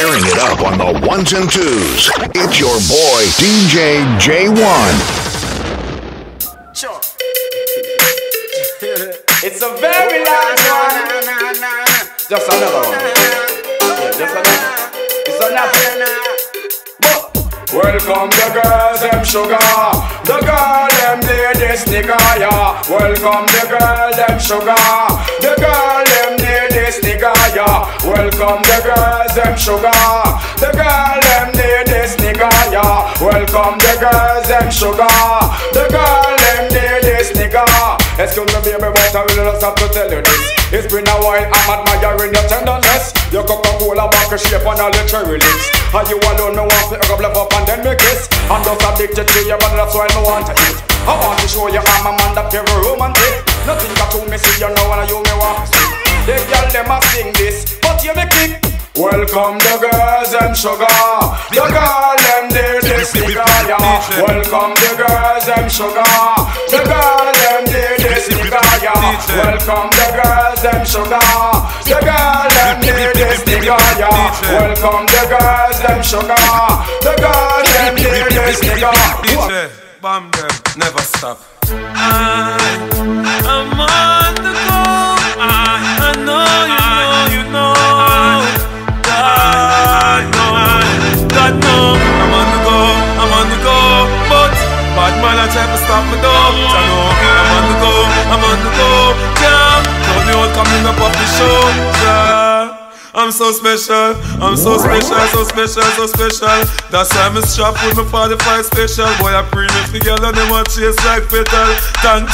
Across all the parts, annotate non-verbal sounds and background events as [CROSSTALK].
tearing it up on the ones and twos. It's your boy, DJ J1. Sure. it's a very large one. Just another one. Yeah, just another. It's another. Welcome the girls, them sugar. The girl, them ladies, nigga, yeah. Welcome the girl, them sugar. The girl, them ladies, nigga, yeah. Welcome the girls, them sugar. The girl, them ladies, nigga, yeah. Welcome the girls, them sugar. The girl, them ladies, nigga. Excuse me, baby, but I really just have to tell you this. It's been a while, I'm admiring your tenderness. Your Coca-Cola back shape and all the cherry lips. And you alone, me want to hook up, and then me kiss. I'm just addicted to you, but that's why me want to eat. I want to show you I'm a man that very romantic. Nothing got to me, see you know when you me want to see. The girl them a sing this, but you me kick. Welcome the girls and sugar. The girl them there this nigga, yeah. Welcome the girls and sugar. The girl them there this nigga, yeah. Welcome the girls and sugar. The girl them there this nigga, yeah. Welcome the girls and sugar. The girl them there this nigga. DJ, bomb them, never stop. I, I'm on the to stop me though. I know I'm on the go, I'm on the go. Yeah, told me all coming up off the show. Yeah. I'm so special, I'm so special, so special, so special. That's why I'm strap with my 45 special. Boy, I bring it together, them want chase like petal. Thank.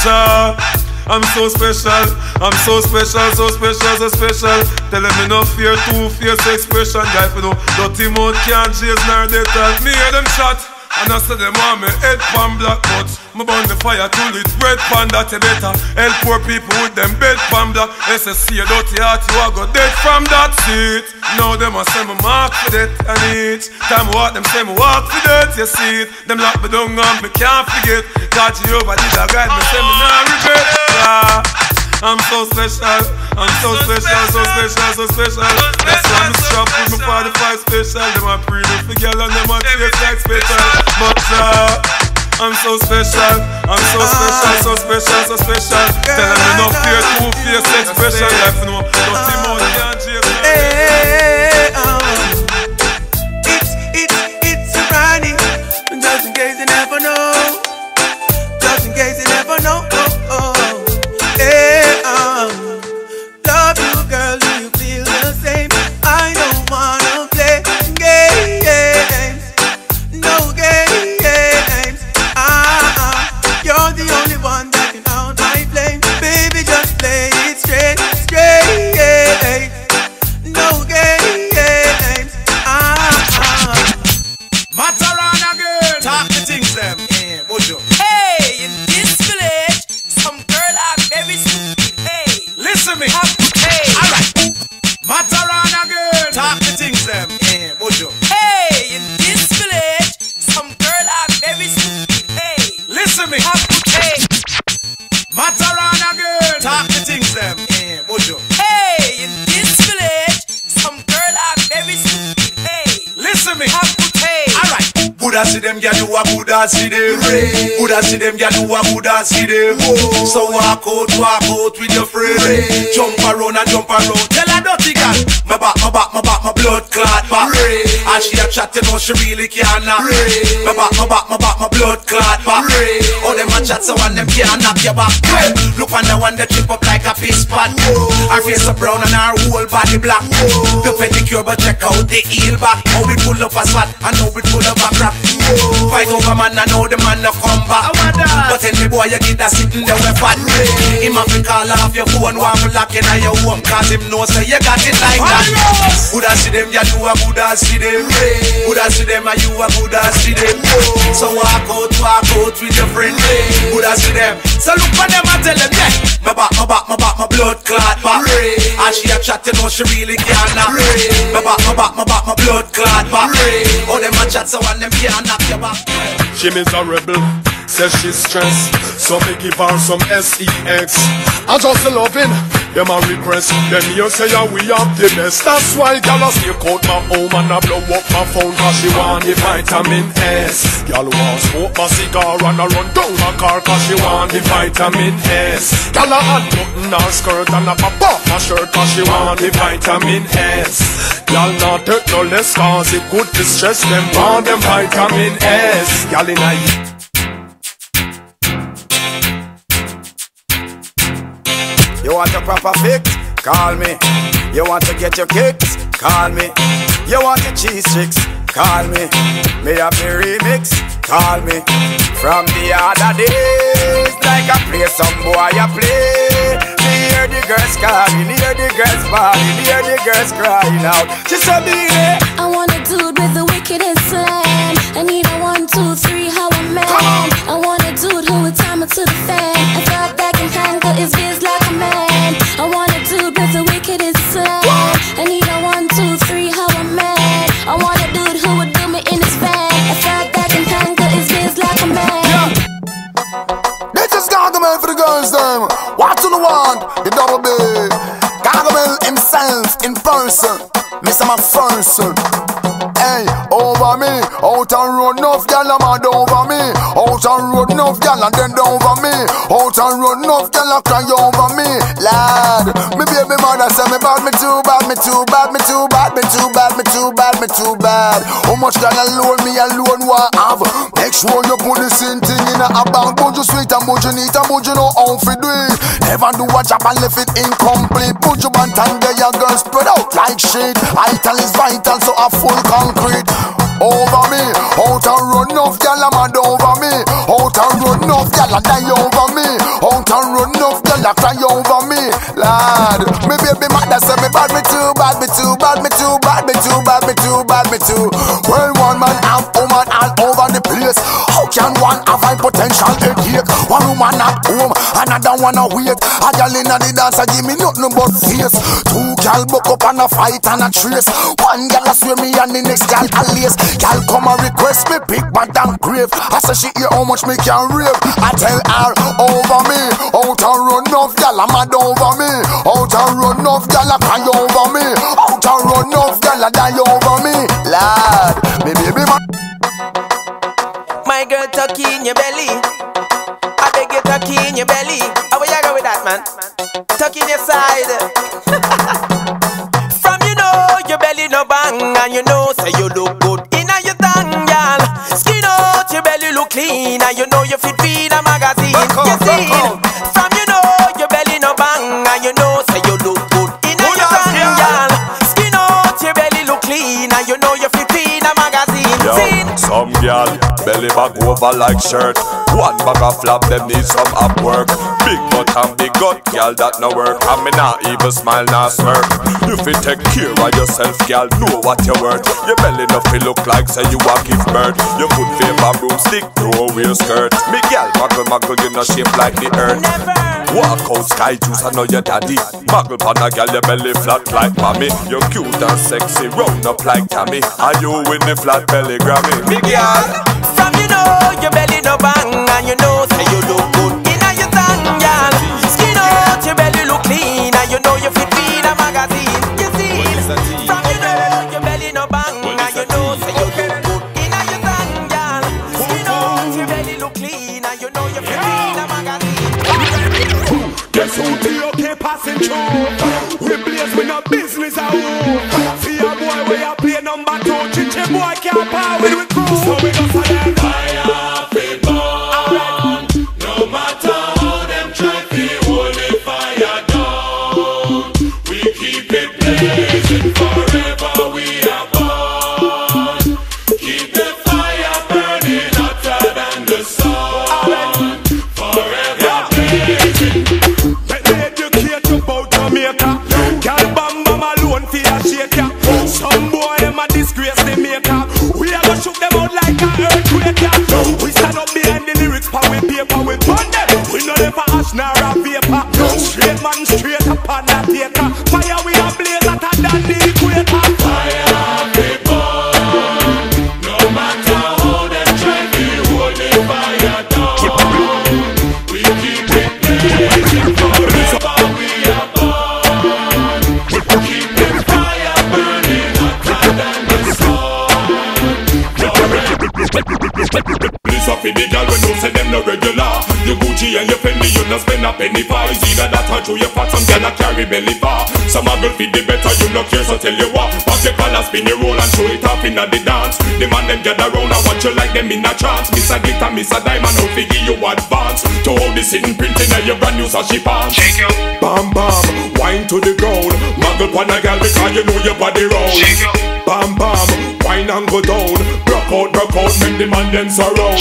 I'm so special, I'm so special, so special, so special. Tell them no fear, two fierce expression. Guy, you know, dirty mouth can't chase nor they tell me hear them shot. And I said them want me head pan black but Me burn the fire till it red pan that you better. Help poor people with them bed pan black. SSC a dirty heart you a go dead from that seat. Now them a say me mark for that and each Time walk them say me walk for that you see. It Them lock me down and me can't forget. God Jehovah did a guide me say me nah special, I'm so special, so special, so special. That's why I'm strapped with my 45 special. Them a pre for girl and them a taste like special. But uh, I'm so special, I'm so special, so special, so special. Tell them enough fear, two face expression. Life no, nothing see them, you a good as see them. So walk out, walk out with your friend. Jump around and jump around. Tell her dirty girl, my back, my back, my back, my blood clot back. And she a chat, you know she really can't. My back, my back, my back, my blood clot back. Oh, them chat, so one them can't knock your back. Look on the one that trip up like a fish pot. Her face so brown and her whole body black. The pedicure, but check out the heel back. How we pull up a spot, and how we pull up a crack. Fight over man, I know the man no come back. But tell me boy, you get that sitting there with fat. Him have to call off your phone, one for locking on your home, cause him know say you got it like that. Good as see them, you a good as see them. Good as see them, and you a good as see them. So walk out, walk out with your friend. Good as see them. So look for them and tell them, yeah. My back, my back, my back, my blood clot back. And she a chat, you know she really can't knock. My back, my back, my back, my blood clot back. Oh, them a chat, so one them can't knock your back. She miserable. says she's stressed. So me give her some sex. I just loving. Them a request. Them here say yeah, we have the best. That's why gyal a sneak out my home and a blow up my phone 'cause she want the vitamin S. Gyal want smoke my cigar and a run down my car 'cause she want the vitamin S. Gyal a unbutton her skirt and a pop off her shirt 'cause she want the vitamin S. Gyal not take no less 'cause it good to stress them want them vitamin S. Gyal in a want a proper fix? Call me. You want to get your kicks? Call me. You want your cheese tricks? Call me. Me have the remix? Call me. From the other days, like I play some boy I play. Hear the girls calling, hear the girls bawling, hear the girls crying out. She said, "Be there." I want a dude with the wickedest slam. Bad, me too bad, me too bad, me too bad, me too bad, me too bad, me too bad. How much gal alone me alone want have? Make sure you put the same thing in a bank. Put you sweet and put you neat and put you know how to do it. Never do a job and left it incomplete. Put you band and get your girl spread out like shit. Vital is vital, so a full concrete. Over me, out and run enough gal a mad over me. Out and run enough gal a die over me. Out and run enough gal a cry over Lad, me baby mother say me bad, me too bad, me too bad, me too bad, me too bad, me too bad, me too. Well, one man have potential headache? One woman at home, another one a. A gal inna the dance give me nothing but face. Two gal buck up and a fight and a trace. One gal a swear me and the next gal a lace. Gal come and request me big bad and grave. I say she hear how much me can rave. I tell her over me, out and run off gal a mad over me. Out and run off gal a cry over me. Out and run off gal a die over me. Lad, me baby man. My girl, tuck in your belly. I beg you, tuck in your belly. How will you go with that, man? Tuck in your side. [LAUGHS] From you know your belly no bang, and you know say you look good in a your tongue, girl. Skin out your belly look clean, and you know you fit feed a magazine. Back up, you see, back up. from you know your belly no bang, and you know say you look good in a Good your ass, tongue, girl. girl. Skin out your belly look clean, and you know you fit feed a magazine. See? Yo, some gal belly back over like shirt. One bag of flap, them need some up work. Big butt and big gut, gal that no work. And me not even smile, not smirk. If You take care of yourself, gal. Know what you're worth. Your belly no feel look like say you walk give birth. Your You could favor broomstick, no wear skirt. Me gal, muggle muggle, you no shape like the earth. Walk out sky juice, I know your daddy. Muggle pan a gal, your belly flat like mommy. You're cute and sexy, round up like Tammy. Are you with the flat belly Grammy? Me gal. From you know your belly no bang and say you look good in a your tongue, girl. Skin out your belly look clean and you know you fit feed a magazine. You see, from you know your belly no bang and you know say you look good in a your tongue, girl. Skin out your belly look clean and you know you fit feed a magazine. Guess who the okay passing through? We blaze with no business at penny. It's either that or through your fat, some a carry belly bar. Some a girl feed the better, you no care, so tell you what. Pop your collar, spin your roll and show it off inna the dance. The man them gather round and watch you like them in a trance. Miss a glitter, miss a diamond, how fi give you advance. To all the sitting printing of your brand new sashi pants. Shake you. Bam bam, wine to the ground. Muggle pon a girl because you know your body round. Shake you. Bam bam, wine and go down. Broke out, broke out, make the man them surround.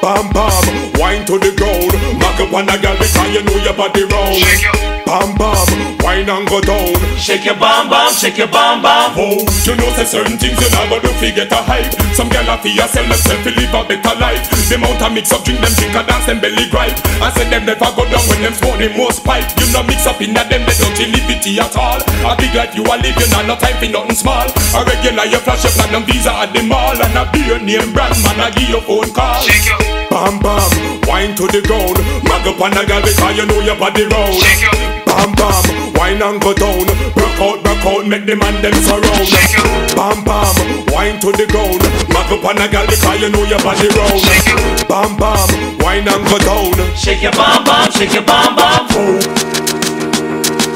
Bam bam, wine to the ground. Muggle pon a girl because you know your body round. Bam bam, wine and go down. Shake your bam bam, shake your bam bam. Oh, you know say certain things you never do fi get a hype. Some gyal a fi a sell themself fi live a better life. The amount of mix up drink them drink a dance them belly gripe. I said them never go down when them smoke the most pipe. You no mix up inna them they don't liberty at all. A big life you a live you not no time fi nothing small. A regular you flash your platinum visa at the mall and a beer name brand man a give you phone call. Shake you. Bam bam, wine to the ground. Mag up on a girl because you know your body round. Shake you. Bam bam, wine and go down. Broke out, broke out, make the man them surround. Bam bam, wine to the ground. Mag up on a girl because you know your body round. Shake. Bam bam, wine and go down. Shake your bam bam, shake your bam bam.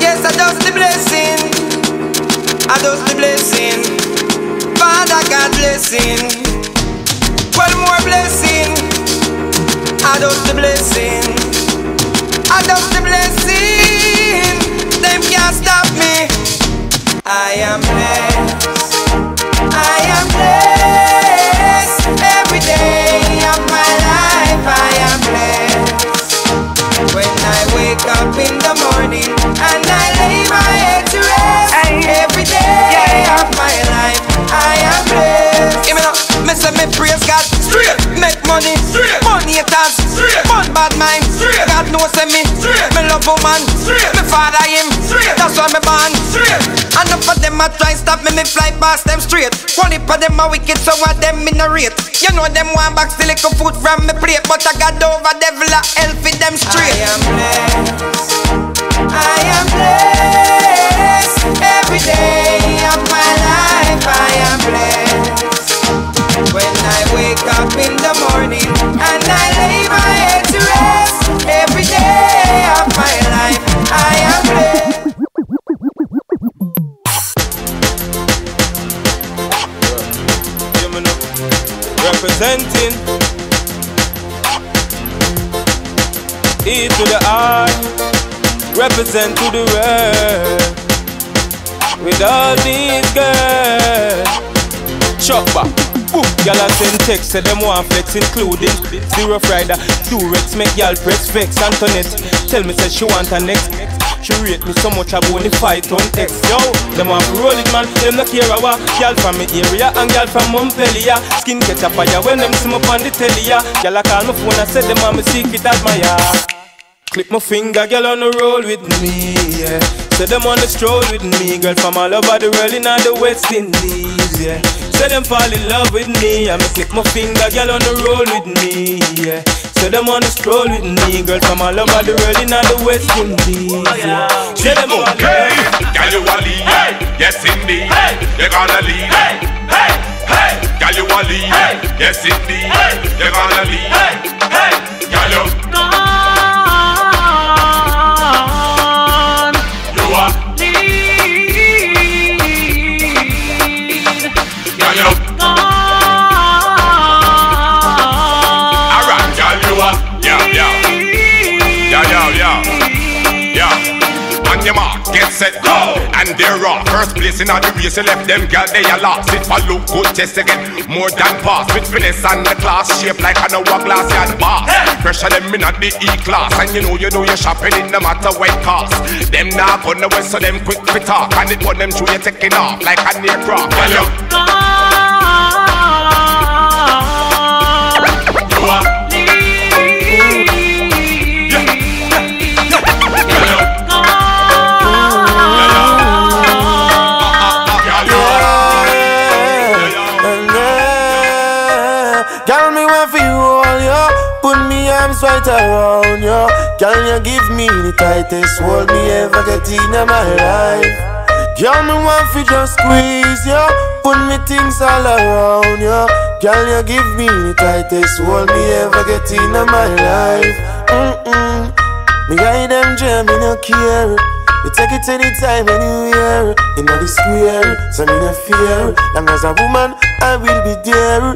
Yes, I does the blessing. I does the blessing. Father God blessing. Well, more blessing. I does the blessing. I am blessed. I am blessed. Them a try stop me, me fly past them straight. One of them a wicked, so of them in a rate. You know them want back still little food from me plate, but I got over devil a hell for them straight. I am blessed. I am blessed. Every day Representing E to the R, represent to the world. With all these girls, chop back. Boom, y'all a send text, say them want flex, including Zero Friday, Durex, make y'all press vex. Antoinette, tell me say she want a next. She rate me so much I only fight on X Yo, them to roll it man Them not care about Girl from me area and girl from Montpellier Skin catch a fire when them see me on the telly yeah. Girl I call my phone and say them want me secret admire Clip my finger, girl on the roll with me, yeah. Say them on the stroll with me, girl from all over the world in all the West Indies, yeah. Say them fall in love with me, and me clip my finger, girl on the roll with me, yeah. Say them on the stroll with me, girl from all over the world in all the West Indies, oh, yeah. Say them fall in Okay, girl you a lead, yes indeed. You're gonna lead, Hey. Hey. Hey. girl you a lead, yes indeed. You're gonna lead, girl set, go, and they're off. First place in all the race, you left them girl they are lost. It for look good, test again, more than pass. With finesse and the class, shape like an hourglass yard boss. Pressure them in at the E class, and you know you do your shopping it no matter what cost. Them now gonna west, so them quick fit talk, and it put them through you taking off like an aircraft. You, you right around you. Girl, you give me the tightest hold me ever get in my life. Girl, me want for just squeeze you. Put me things all around you. Girl, you give me the tightest hold me ever get in my life. Mm-mm. Me guide them jam, me no care. You take it anytime, anywhere. In the square, so me no fear. Long as a woman, I will be there.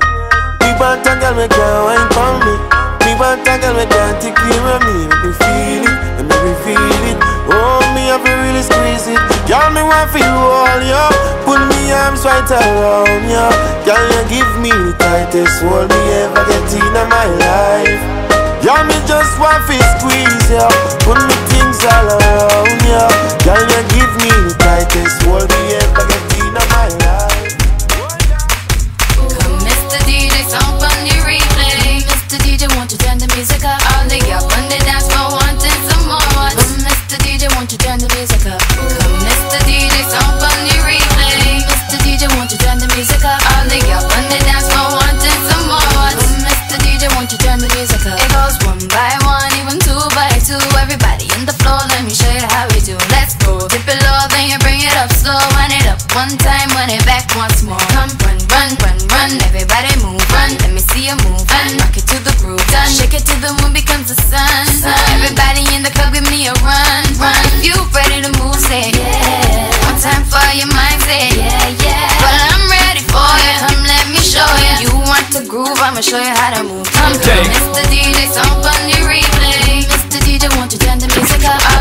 Want a girl, me can't wine for me. Want a girl, me can't take care of me. Make me feel it, make me feel it. Oh, me have to really squeeze it. Girl, me want for you all, yo. Put me arms right around you. Girl, you give me the tightest hold me ever get in my life. Yeah, me just want to squeeze ya Put me things all around ya Girl, you give me the tightest hold me ever get All dance wanting some more. Come, Mr. DJ, won't you turn the music up? Come, Mr. DJ. Mr. DJ, won't you turn the music up? All dance wanting some more. Come, Mr. DJ, won't you turn the music up? It goes one by one, even two by two. Everybody in the floor, let me show you how we do. Let's go. Dip it low, then you bring it up slow. Run it up one time, run it back once more. Come, run, run, run, run. Everybody move, run. Let me see you move and rock it to the groove. It till the moon becomes the sun. Everybody in the club, give me a run, run. If you ready to move, say yeah. One time for your mind, say yeah, yeah. Well, I'm ready for you. Come, let me show you. You want to groove? I'ma show you how to move. Come, Okay. Mr. DJ, on the replay. Mr. DJ, won't you turn the music up?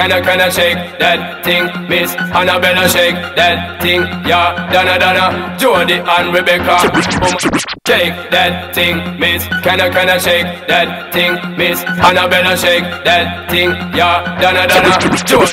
Can I, can I shake that thing, miss? Annabella shake that thing, yeah. Donna, Donna, Jody and Rebecca. Um, shake that thing, miss. Can I, can I shake that thing, miss? Annabella shake that thing, yeah. Donna, Donna, Jody.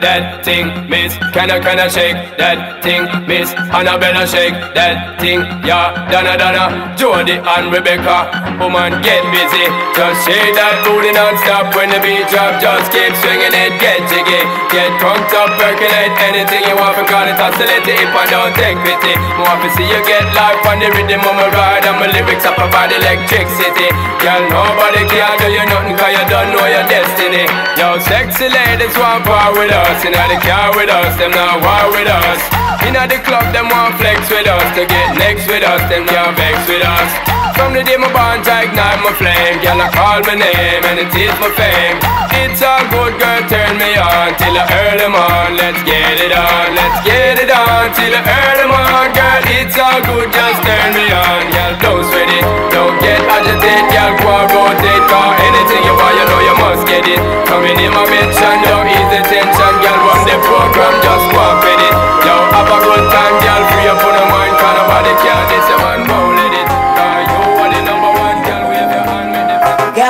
That thing, miss. Can I, can I shake that thing, miss? Annabella shake that thing, yeah. Donna, Donna, Jody and Rebecca. Woman, get busy. Just shake that booty non-stop when the beat Just keep swinging it, get jiggy. Get crunked up, percolate anything you want. Call it oscillate if I don't take pity. More to see you get life on the rhythm of my ride. And my lyrics up provide electricity. Girl, nobody can do you nothing cause you don't know your destiny. Yo, sexy ladies want part with us. In the car with us, them not war with us. In the club, them want flex with us. To get next with us, them can't vex with us. From the day my bond, I ignite my flame. Girl, I call my name and it is my fame. It's all good, girl, turn me on till I earn them on. Let's get it on, let's get it on till I earn them on. Girl, it's all good, just turn me on. Girl, don't sweat it, don't get agitated. Girl, go and rotate, cause anything you want, you know you must get it. Coming in my mention, don't ease tension. Girl, run the program, just walk with it. Yo, have a good time, girl, free up on the mind, cause nobody can this, your man won't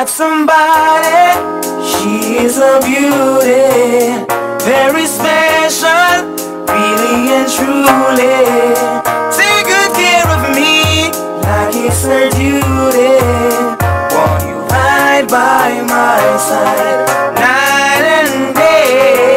Got somebody, she is a beauty, very special, really and truly. Take good care of me, like it's her duty. Want you right by my side, night and day.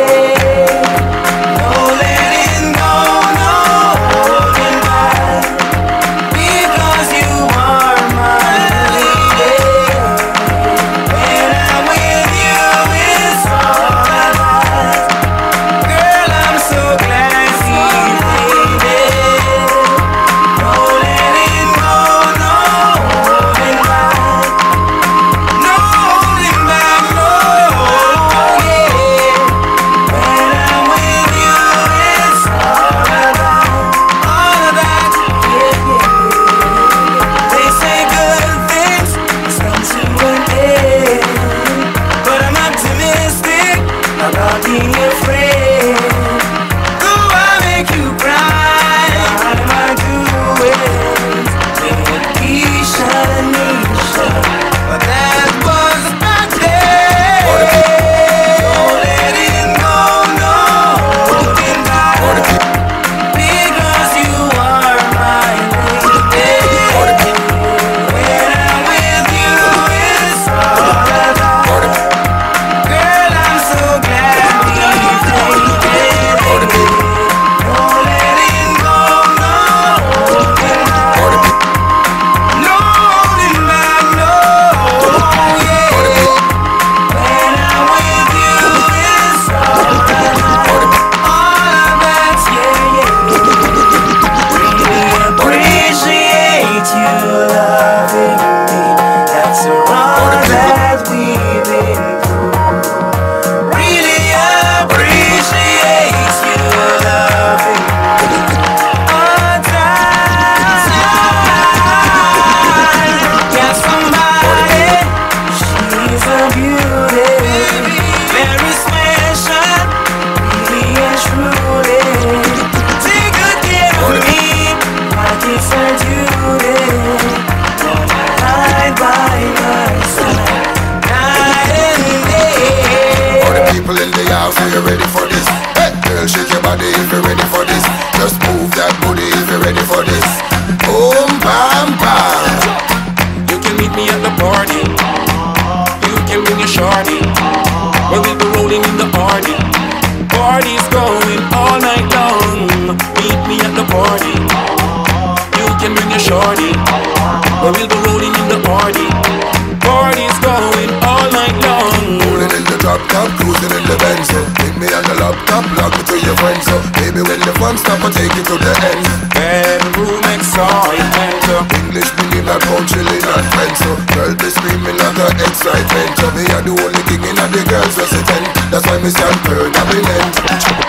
So me a the only king in the girls resident That's why me stand third and me lent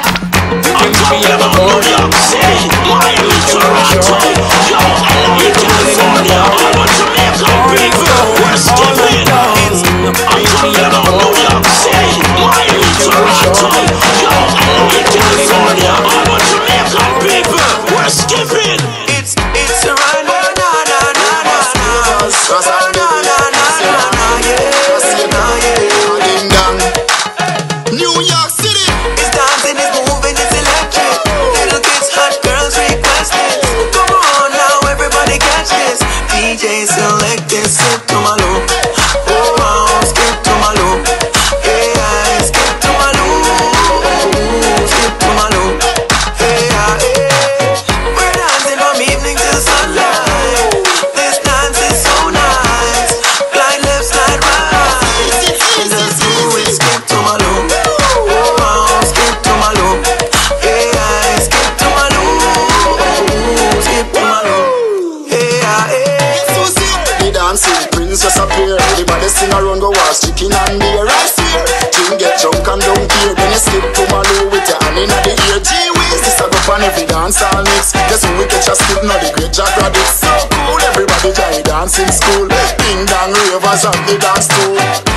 Racing around the go wash on the air. I fear. Team get drunk and don't care. Then you skip to my low with your hand in the ear. Gee whiz, this a go on every dance all mix. Guess who we catch a skip, not the great Jack Raditz So cool, everybody try dance in school. Ding dong ravers up the dance too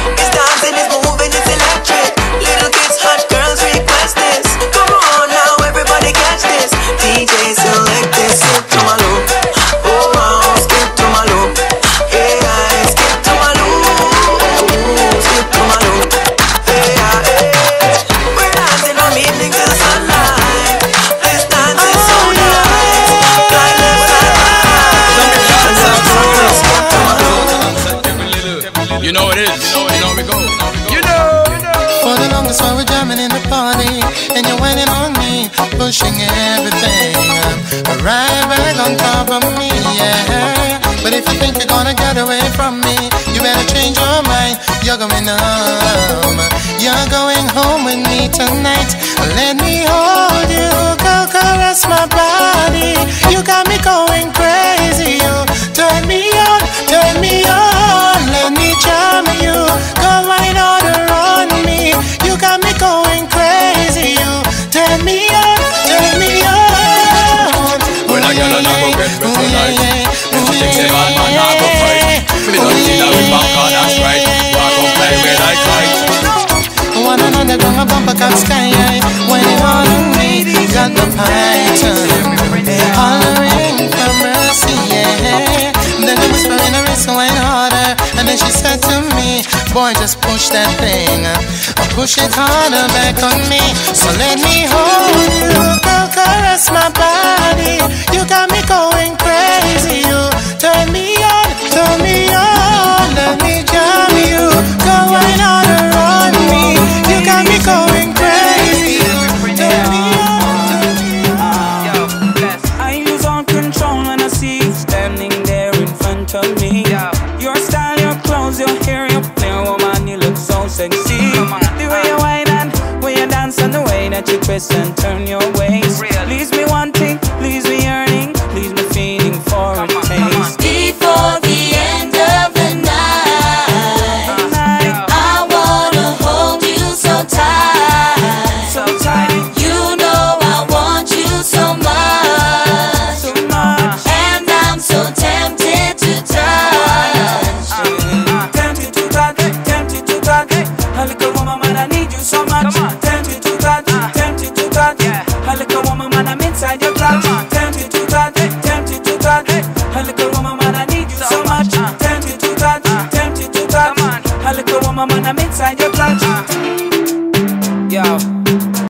you're going home. You're going home with me tonight. Let me hold you, go caress my body. You got me going crazy. You turn me on, turn me on. Let me charm you, go right order on me. You got me going crazy. You turn me on, turn me on. Ooh, yeah, yeah, ooh, yeah, yeah, yeah, yeah. push it her back on me. So let me hold you, girl, caress my body. You got me going crazy. You turn me on, turn me on. Let me jam you, go wine on around me. You got me going crazy. I lose all control when I see you standing there in front of me. Your style, your clothes, your hair, your flair, woman, you look so sexy energy press and turn your ways. Please